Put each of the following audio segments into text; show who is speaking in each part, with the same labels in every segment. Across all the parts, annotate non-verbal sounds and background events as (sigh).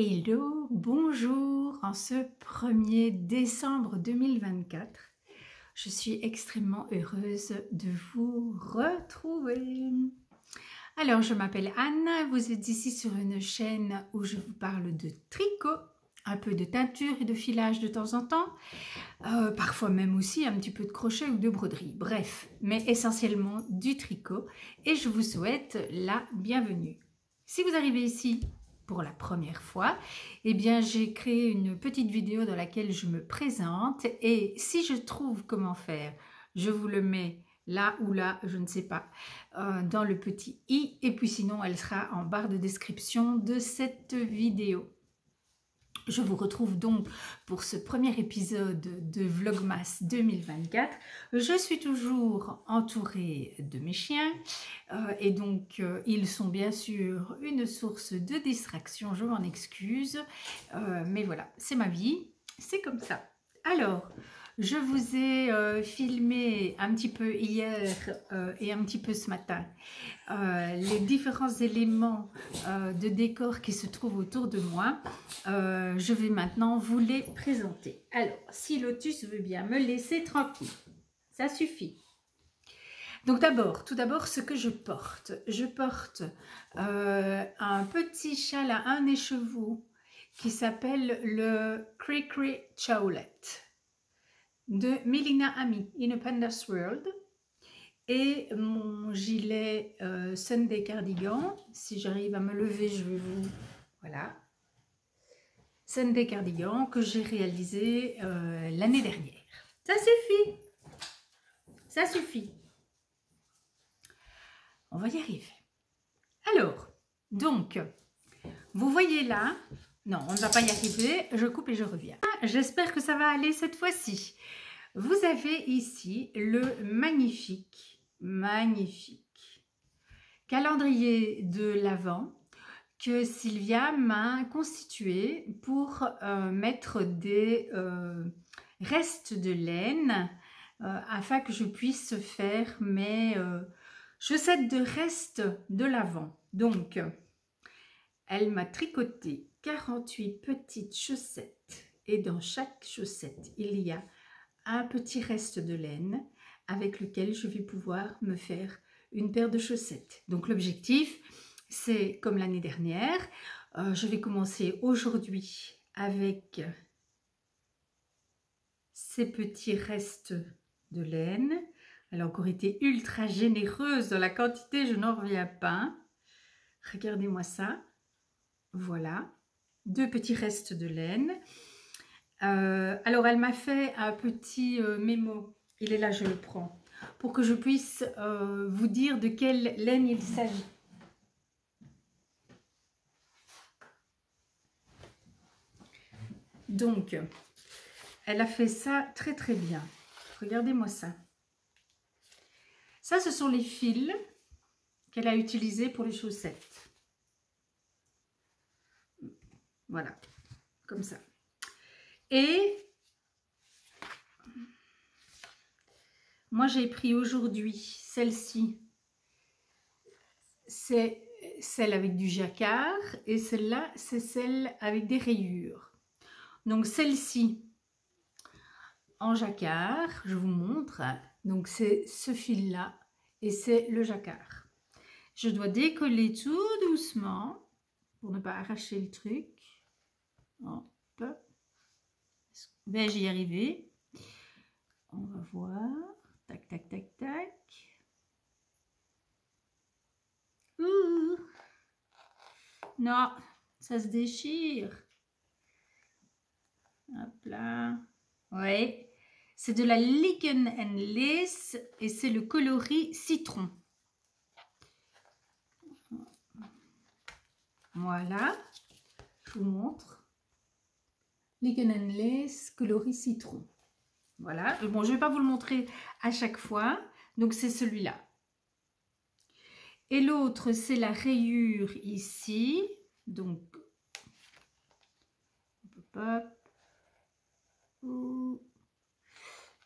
Speaker 1: Hello, bonjour en ce 1er décembre 2024. Je suis extrêmement heureuse de vous retrouver. Alors, je m'appelle Anne, vous êtes ici sur une chaîne où je vous parle de tricot, un peu de teinture et de filage de temps en temps, euh, parfois même aussi un petit peu de crochet ou de broderie, bref, mais essentiellement du tricot et je vous souhaite la bienvenue. Si vous arrivez ici pour la première fois, eh bien j'ai créé une petite vidéo dans laquelle je me présente et si je trouve comment faire, je vous le mets là ou là, je ne sais pas, euh, dans le petit i et puis sinon elle sera en barre de description de cette vidéo. Je vous retrouve donc pour ce premier épisode de Vlogmas 2024. Je suis toujours entourée de mes chiens euh, et donc euh, ils sont bien sûr une source de distraction, je m'en excuse. Euh, mais voilà, c'est ma vie, c'est comme ça. Alors, je vous ai euh, filmé un petit peu hier euh, et un petit peu ce matin euh, les différents éléments de décor qui se trouvent autour de moi. je vais maintenant vous les présenter. Alors, si Lotus veut bien me laisser tranquille, ça suffit. Donc d'abord, tout d'abord, ce que je porte. Je porte un petit châle à un écheveau qui s'appelle le Cricri Chowlet de Melina Ami, Independence World. Et mon gilet euh, Sunday Cardigan, si j'arrive à me lever, je vais vous... Voilà. Sunday Cardigan que j'ai réalisé euh, l'année dernière. Ça suffit. Ça suffit. On va y arriver. Alors, donc, vous voyez là, non, on ne va pas y arriver, je coupe et je reviens. J'espère que ça va aller cette fois-ci. Vous avez ici le magnifique, magnifique calendrier de l'Avent que Sylvia m'a constitué pour euh, mettre des euh, restes de laine euh, afin que je puisse faire mes chaussettes de reste de l'Avent. Donc, elle m'a tricoté 48 petites chaussettes et dans chaque chaussette, il y a un petit reste de laine avec lequel je vais pouvoir me faire une paire de chaussettes. Donc l'objectif, c'est comme l'année dernière, euh, je vais commencer aujourd'hui avec ces petits restes de laine. Elle a encore été ultra généreuse dans la quantité, je n'en reviens pas. Regardez-moi ça. Voilà, deux petits restes de laine. Euh, alors, elle m'a fait un petit euh, mémo. Il est là, je le prends. Pour que je puisse euh, vous dire de quelle laine il s'agit. Donc, elle a fait ça très très bien. Regardez-moi ça. Ça, ce sont les fils qu'elle a utilisés pour les chaussettes. Voilà. Et moi, j'ai pris aujourd'hui celle-ci. C'est celle avec du jacquard et celle-là, c'est celle avec des rayures. Donc, celle-ci en jacquard, je vous montre. Donc, c'est ce fil-là et c'est le jacquard. Je dois décoller tout doucement pour ne pas arracher le truc. Hop. Vais-je y arriver On va voir. Tac, tac, tac, tac. Ouh non, ça se déchire. Hop là. Oui. C'est de la Lichen and Lace et c'est le coloris citron. Voilà. Je vous montre. Lace coloris citron. Voilà. Bon, je ne vais pas vous le montrer à chaque fois. Donc, c'est celui-là. Et l'autre, c'est la rayure ici. Donc,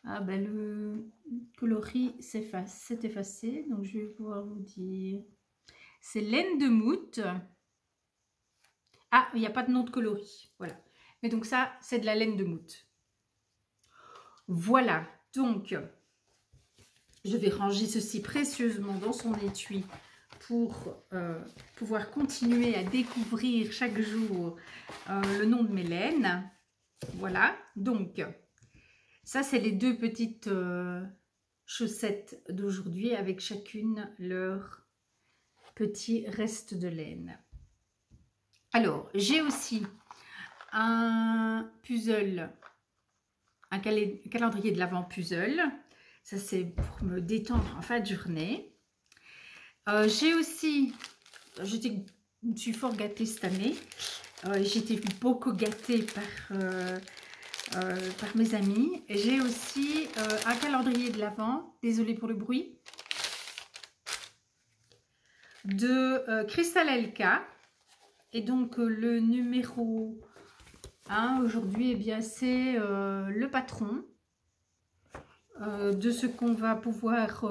Speaker 1: Ah ben le coloris s'efface, c'est effacé. Donc, je vais pouvoir vous dire. C'est laine de moute. Ah, il n'y a pas de nom de coloris. Voilà. Mais donc ça, c'est de la laine de moute. Voilà. Donc, je vais ranger ceci précieusement dans son étui pour euh, pouvoir continuer à découvrir chaque jour euh, le nom de mes laines. Voilà. Donc, ça, c'est les deux petites euh, chaussettes d'aujourd'hui avec chacune leur petit reste de laine. Alors, j'ai aussi un puzzle, un calendrier de l'avant puzzle. Ça, c'est pour me détendre en fin de journée. Euh, j'ai aussi, je suis fort gâtée cette année. Euh, été beaucoup gâtée par, euh, par mes amis. J'ai aussi un calendrier de l'avant, désolé pour le bruit, de Crystal LK. Et donc, le numéro 1 aujourd'hui, eh bien, c'est euh, le patron euh, de ce qu'on va pouvoir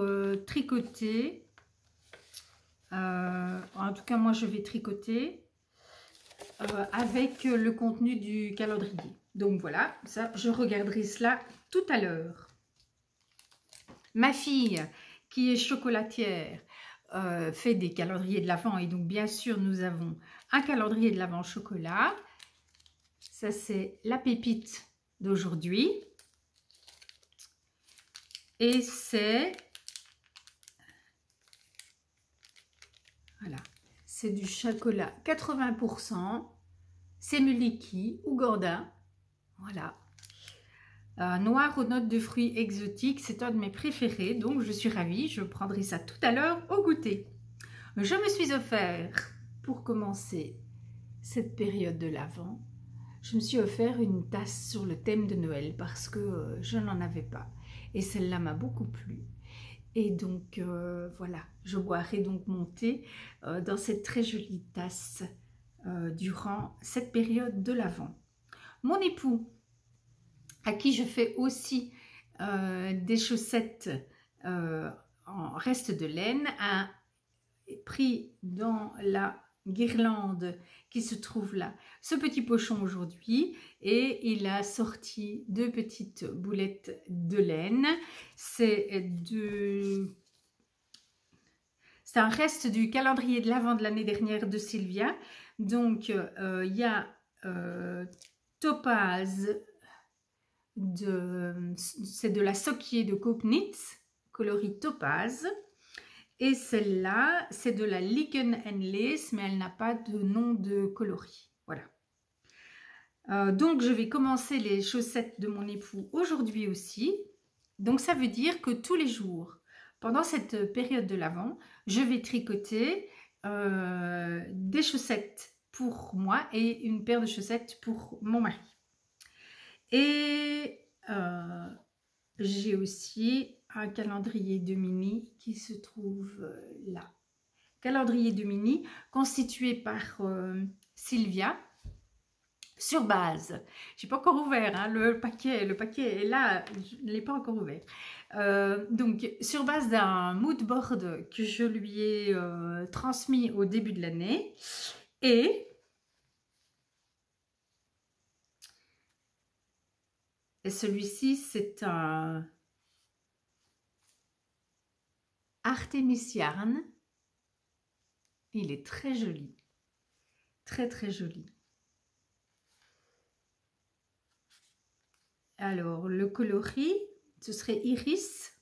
Speaker 1: tricoter. en tout cas, moi, je vais tricoter avec le contenu du calendrier. Donc, voilà, ça, je regarderai cela tout à l'heure. Ma fille, qui est chocolatière, fait des calendriers de l'avant et donc bien sûr nous avons un calendrier de l'Avent chocolat. Ça, c'est la pépite d'aujourd'hui. Et c'est... Voilà. C'est du chocolat 80%. C'est Muliki ou Gordin. Voilà. Euh, noir aux notes de fruits exotiques, c'est un de mes préférés, donc je suis ravie. Je prendrai ça tout à l'heure au goûter. Je me suis offert pour commencer cette période de l'Avent, je me suis offert une tasse sur le thème de Noël parce que euh, je n'en avais pas. Et celle-là m'a beaucoup plu. Et donc, euh, voilà, je boirai donc mon thé euh, dans cette très jolie tasse durant cette période de l'Avent. Mon époux, à qui je fais aussi des chaussettes en reste de laine, a pris dans la guirlande qui se trouve là. Ce petit pochon aujourd'hui et il a sorti deux petites boulettes de laine. C'est de... C'est un reste du calendrier de l'avant de l'année dernière de Sylvia. Donc, euh, il y a euh, topaz, de, c'est de la soquier de Kopnitz, coloris topaz. Et celle-là, c'est de la Lichen Lace, mais elle n'a pas de nom de coloris. Voilà. Euh, donc, je vais commencer les chaussettes de mon époux aujourd'hui aussi. Donc, ça veut dire que tous les jours, pendant cette période de l'Avent, je vais tricoter euh, des chaussettes pour moi et une paire de chaussettes pour mon mari. Et euh, j'ai aussi un calendrier de mini qui se trouve euh, là. Calendrier de mini constitué par euh, Sylvia sur base. J'ai pas encore ouvert hein, le paquet. Le paquet est là, je ne l'ai pas encore ouvert. Euh, donc sur base d'un mood board que je lui ai transmis au début de l'année et et celui-ci c'est un Artemis. Il est très joli. Très très joli. Alors, le coloris, ce serait iris.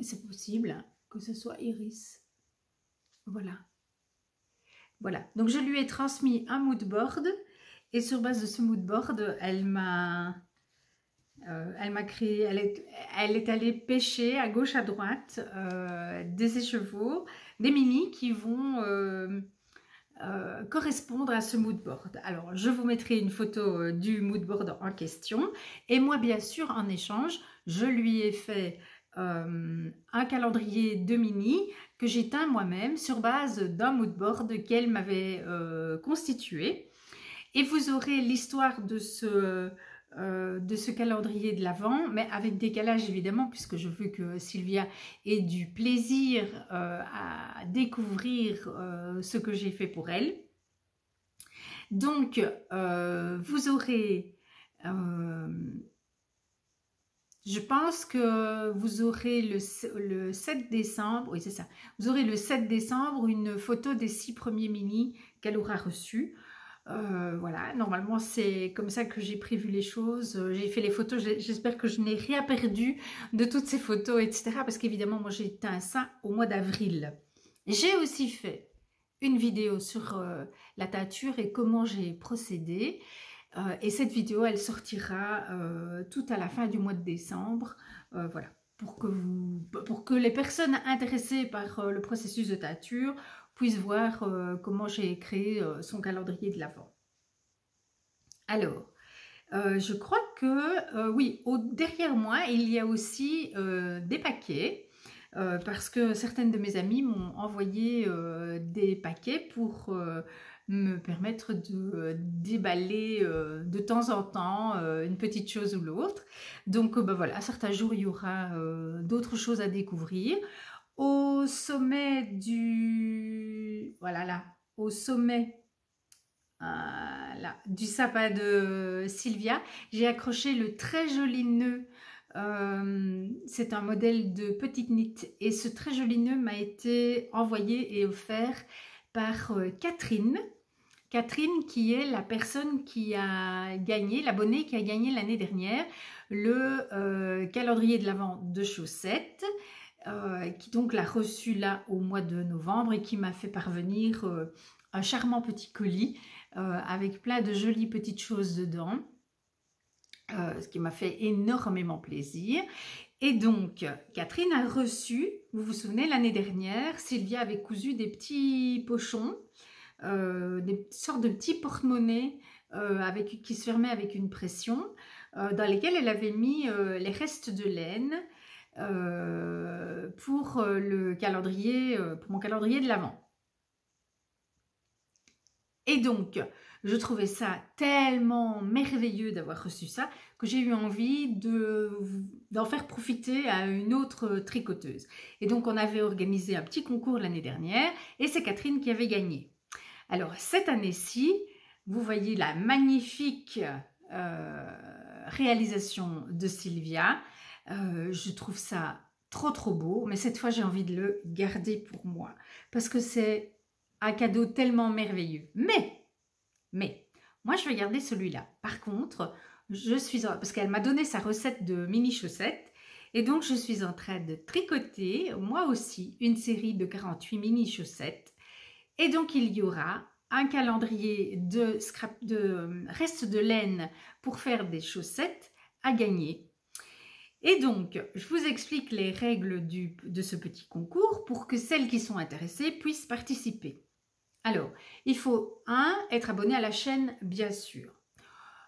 Speaker 1: C'est possible que ce soit iris. Voilà. Voilà. Donc, je lui ai transmis un mood board. Et sur base de ce mood board, elle m'a euh, elle m'a créé, elle est, allée pêcher à gauche à droite euh, des écheveaux, des minis qui vont euh, correspondre à ce mood board. Alors, je vous mettrai une photo du mood board en question. Et moi, bien sûr, en échange, je lui ai fait un calendrier de mini que j'ai teint moi-même sur base d'un mood board qu'elle m'avait constitué. Et vous aurez l'histoire de ce euh, de ce calendrier de l'Avent, mais avec décalage évidemment, puisque je veux que Sylvia ait du plaisir euh, à découvrir euh, ce que j'ai fait pour elle. Donc, vous aurez je pense que vous aurez le, 7 décembre, oui c'est ça, vous aurez le 7 décembre une photo des six premiers mini qu'elle aura reçus. Euh, voilà, normalement c'est comme ça que j'ai prévu les choses. J'ai fait les photos, j'espère que je n'ai rien perdu de toutes ces photos, etc. Parce qu'évidemment, moi j'ai éteint ça au mois d'avril. J'ai aussi fait une vidéo sur euh, la teinture et comment j'ai procédé. Euh, et cette vidéo, elle sortira euh, tout à la fin du mois de décembre. Euh, voilà, pour que, vous, pour que les personnes intéressées par le processus de teinture voir comment j'ai créé son calendrier de l'Avent. Alors, je crois que, oui, derrière moi, il y a aussi des paquets. parce que certaines de mes amies m'ont envoyé des paquets pour me permettre de euh, déballer euh, de temps en temps euh, une petite chose ou l'autre. Donc ben voilà, certains jours il y aura d'autres choses à découvrir. Au sommet du... Voilà là, au sommet du sapin de Sylvia, j'ai accroché le très joli nœud. C'est un modèle de petite knit. Et ce très joli nœud m'a été envoyé et offert par Catherine. Catherine qui est la personne qui a gagné, l'abonné qui a gagné l'année dernière le euh, calendrier de l'Avent de chaussettes, euh, qui donc l'a reçu là au mois de novembre et qui m'a fait parvenir euh, un charmant petit colis avec plein de jolies petites choses dedans. ce qui m'a fait énormément plaisir. Et donc, Catherine a reçu, vous vous souvenez, l'année dernière, Sylvia avait cousu des petits pochons euh, des sortes de petits porte-monnaies euh, qui se fermaient avec une pression, euh, dans lesquels elle avait mis les restes de laine pour le calendrier, pour mon calendrier de l'avant. Et donc, je trouvais ça tellement merveilleux d'avoir reçu ça que j'ai eu envie d'en faire profiter à une autre tricoteuse. Et donc, on avait organisé un petit concours l'année dernière et c'est Catherine qui avait gagné. Alors, cette année-ci, vous voyez la magnifique euh, réalisation de Sylvia. Euh, je trouve ça trop trop beau, mais cette fois j'ai envie de le garder pour moi parce que c'est un cadeau tellement merveilleux. Mais, mais, moi je vais garder celui-là. Par contre, je suis en... parce qu'elle m'a donné sa recette de mini chaussettes et donc je suis en train de tricoter moi aussi une série de 48 mini chaussettes et donc, il y aura un calendrier de, scrap, de euh, reste de laine pour faire des chaussettes à gagner. Et donc, je vous explique les règles de ce petit concours pour que celles qui sont intéressées puissent participer. Alors, il faut, un, être abonné à la chaîne, bien sûr.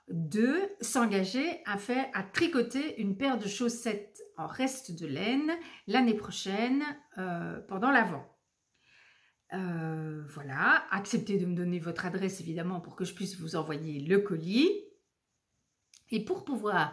Speaker 1: Deux, s'engager à faire, à tricoter une paire de chaussettes en reste de laine l'année prochaine euh, pendant l'avant. Euh, voilà, acceptez de me donner votre adresse évidemment pour que je puisse vous envoyer le colis. Et pour pouvoir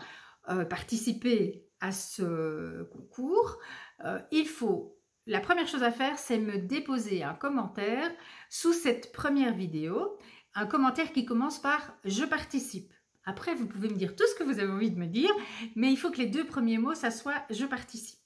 Speaker 1: euh, participer à ce concours, euh, il faut, la première chose à faire, c'est me déposer un commentaire sous cette première vidéo, un commentaire qui commence par « je participe ». Après, vous pouvez me dire tout ce que vous avez envie de me dire, mais il faut que les deux premiers mots, ça soit « je participe ».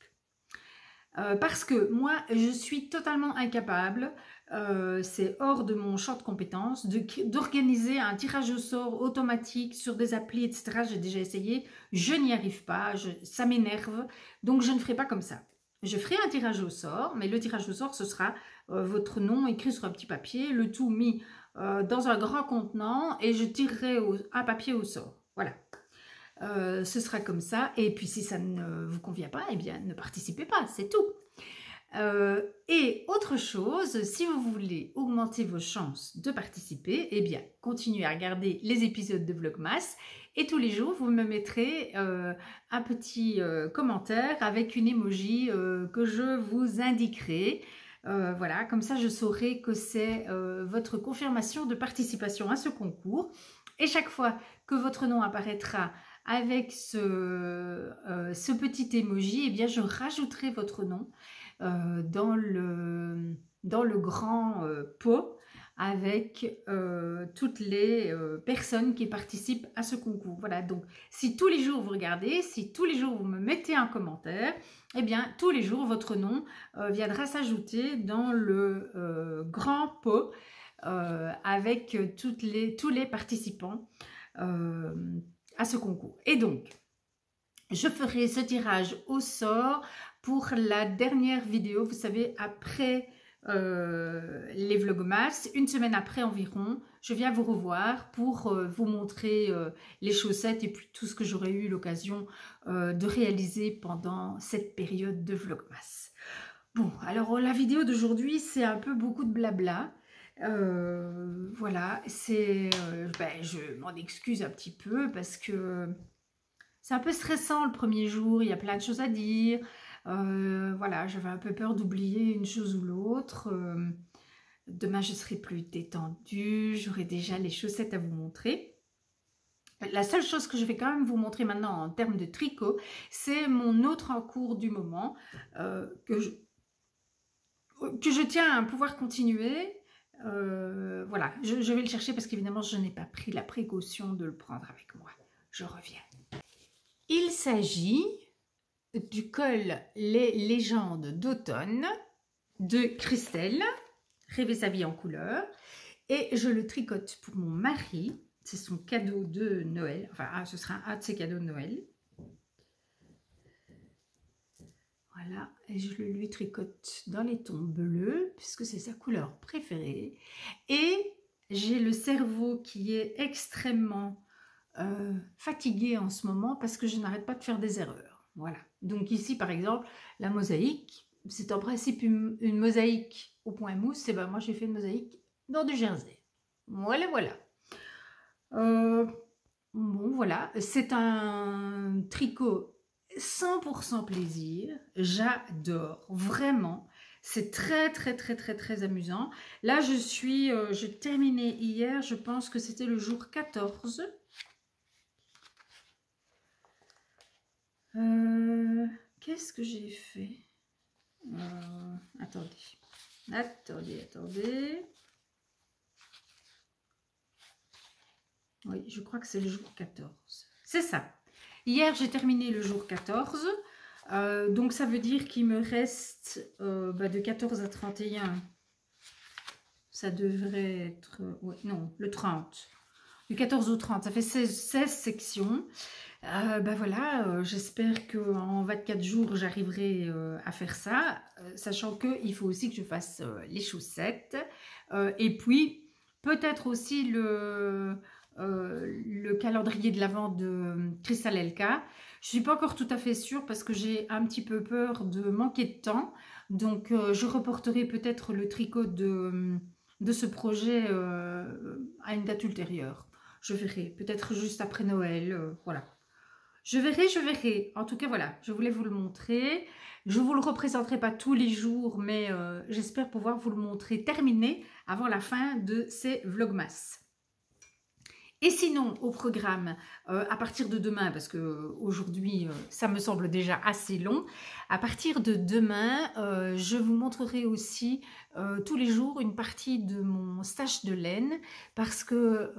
Speaker 1: Euh, parce que moi, je suis totalement incapable, euh, c'est hors de mon champ de compétences, d'organiser un tirage au sort automatique sur des applis, etc. J'ai déjà essayé, je n'y arrive pas, ça m'énerve, donc je ne ferai pas comme ça. Je ferai un tirage au sort, mais le tirage au sort, ce sera euh, votre nom écrit sur un petit papier, le tout mis dans un grand contenant, et je tirerai un papier au sort. Voilà. Euh, ce sera comme ça. Et puis si ça ne vous convient pas, eh bien ne participez pas, c'est tout. Euh, et autre chose, si vous voulez augmenter vos chances de participer, eh bien continuez à regarder les épisodes de Vlogmas et tous les jours vous me mettrez euh, un petit commentaire avec une emoji que je vous indiquerai. voilà, comme ça je saurai que c'est votre confirmation de participation à ce concours. Et chaque fois que votre nom apparaîtra avec ce, euh, petit emoji, eh bien, je rajouterai votre nom euh, dans, le, dans le grand euh, pot avec euh, toutes les euh, personnes qui participent à ce concours. Voilà, donc si tous les jours vous regardez, si tous les jours vous me mettez un commentaire, eh bien tous les jours votre nom viendra s'ajouter dans le grand pot avec toutes les, tous les participants à ce concours. Et donc, je ferai ce tirage au sort pour la dernière vidéo, vous savez, après euh, les vlogmas, une semaine après environ, je viens vous revoir pour euh, vous montrer euh, les chaussettes et puis tout ce que j'aurais eu l'occasion de réaliser pendant cette période de vlogmas. Bon, alors la vidéo d'aujourd'hui, c'est un peu beaucoup de blabla. voilà, c'est, ben, je m'en excuse un petit peu parce que c'est un peu stressant le premier jour, il y a plein de choses à dire. Euh, voilà, j'avais un peu peur d'oublier une chose ou l'autre. Euh, demain, je serai plus détendue, j'aurai déjà les chaussettes à vous montrer. La seule chose que je vais quand même vous montrer maintenant en termes de tricot, c'est mon autre en cours du moment euh, que, je, que je tiens à pouvoir continuer. voilà, je, vais le chercher parce qu'évidemment, je n'ai pas pris la précaution de le prendre avec moi. Je reviens. Il s'agit du col Les légendes d'automne de Christelle, Rêver sa vie en couleur. Et je le tricote pour mon mari. C'est son cadeau de Noël. Enfin, ah, ce sera un de ses cadeaux de Noël. Voilà, et je le lui tricote dans les tons bleus, puisque c'est sa couleur préférée. Et j'ai le cerveau qui est extrêmement euh, fatigué en ce moment, parce que je n'arrête pas de faire des erreurs. Voilà. Donc ici, par exemple, la mosaïque, c'est en principe une, mosaïque au point mousse. Et ben moi, j'ai fait une mosaïque dans du jersey. Voilà, voilà. Euh, bon, voilà. C'est un tricot 100% plaisir. J'adore, vraiment. C'est très, très, très, très, très amusant. Là, je suis, euh, j'ai terminé hier, je pense que c'était le jour 14. Euh, qu'est-ce que j'ai fait? Euh, Attendez. Attendez, attendez. Oui, je crois que c'est le jour 14. C'est ça. Hier, j'ai terminé le jour 14. Euh, donc, ça veut dire qu'il me reste bah, de 14 à 31. Ça devrait être... non, le 30. Du 14 au 30, ça fait 16 sections. Ben voilà, euh, j'espère qu'en 24 jours, j'arriverai euh, à faire ça, sachant qu'il faut aussi que je fasse les chaussettes. et puis, peut-être aussi le, le calendrier de l'avant de Crystal Elka. Je ne suis pas encore tout à fait sûre parce que j'ai un petit peu peur de manquer de temps. Donc, je reporterai peut-être le tricot de, de ce projet à une date ultérieure. Je verrai, peut-être juste après Noël, voilà. Je verrai, je verrai. En tout cas, voilà, je voulais vous le montrer. Je ne vous le représenterai pas tous les jours, mais euh, j'espère pouvoir vous le montrer terminé avant la fin de ces vlogmas. Et sinon, au programme, euh, à partir de demain, parce que aujourd'hui, euh, ça me semble déjà assez long, à partir de demain, je vous montrerai aussi tous les jours une partie de mon stash de laine, parce que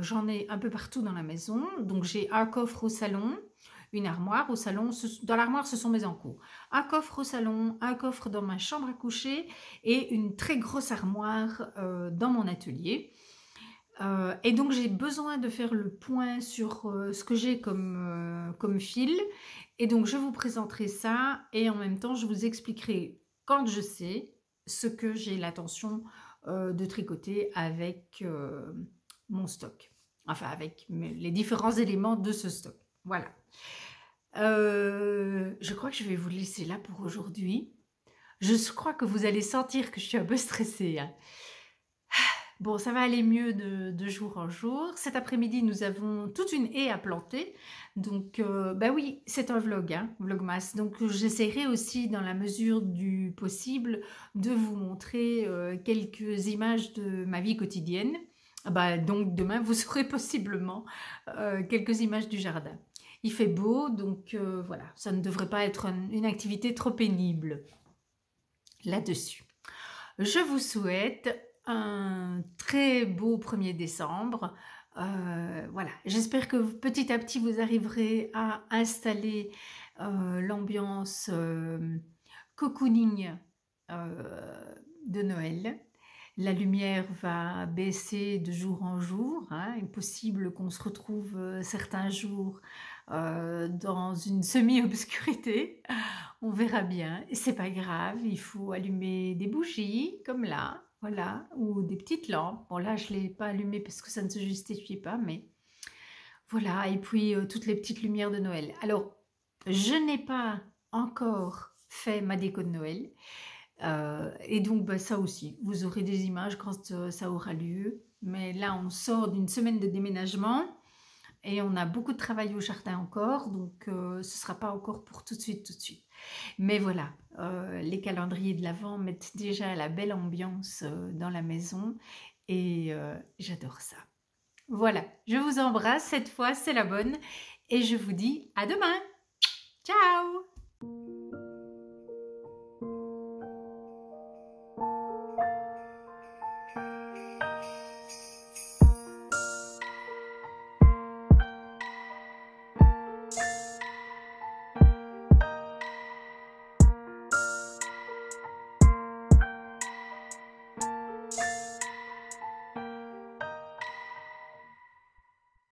Speaker 1: j'en ai un peu partout dans la maison. Donc, j'ai un coffre au salon, une armoire au salon. Dans l'armoire, ce sont mes encos. Un coffre au salon, un coffre dans ma chambre à coucher et une très grosse armoire euh, dans mon atelier. Euh, et donc, j'ai besoin de faire le point sur euh, ce que j'ai comme, comme fil. Et donc, je vous présenterai ça et en même temps, je vous expliquerai quand je sais ce que j'ai l'intention de tricoter avec mon stock. Enfin, avec les différents éléments de ce stock. Voilà. Euh, je crois que je vais vous laisser là pour aujourd'hui. Je crois que vous allez sentir que je suis un peu stressée. Hein. Bon, ça va aller mieux de, jour en jour. Cet après-midi, nous avons toute une haie à planter. Donc, euh, bah oui, c'est un vlog, hein, vlogmas. Donc, j'essaierai aussi, dans la mesure du possible, de vous montrer euh, quelques images de ma vie quotidienne. Bah, donc, demain, vous (laughs) aurez possiblement quelques images du jardin. Il fait beau, donc euh, voilà, ça ne devrait pas être une activité trop pénible là-dessus. Je vous souhaite un très beau 1er décembre. Euh, voilà, j'espère que petit à petit vous arriverez à installer euh, l'ambiance euh, cocooning de Noël. La lumière va baisser de jour en jour. Hein. Il est possible qu'on se retrouve certains jours dans une semi-obscurité. On verra bien. C'est pas grave, il faut allumer des bougies comme là voilà, ou des petites lampes. Bon là, je ne l'ai pas allumé parce que ça ne se justifiait pas, mais voilà, et puis euh, toutes les petites lumières de Noël. Alors, je n'ai pas encore fait ma déco de Noël, euh, et donc bah, ça aussi, vous aurez des images quand euh, ça aura lieu. Mais là, on sort d'une semaine de déménagement, et on a beaucoup de travail au jardin encore, donc ce ne sera pas encore pour tout de suite, tout de suite. Mais voilà, euh, les calendriers de l'Avent mettent déjà la belle ambiance euh, dans la maison et euh, j'adore ça. Voilà, je vous embrasse, cette fois c'est la bonne et je vous dis à demain. Ciao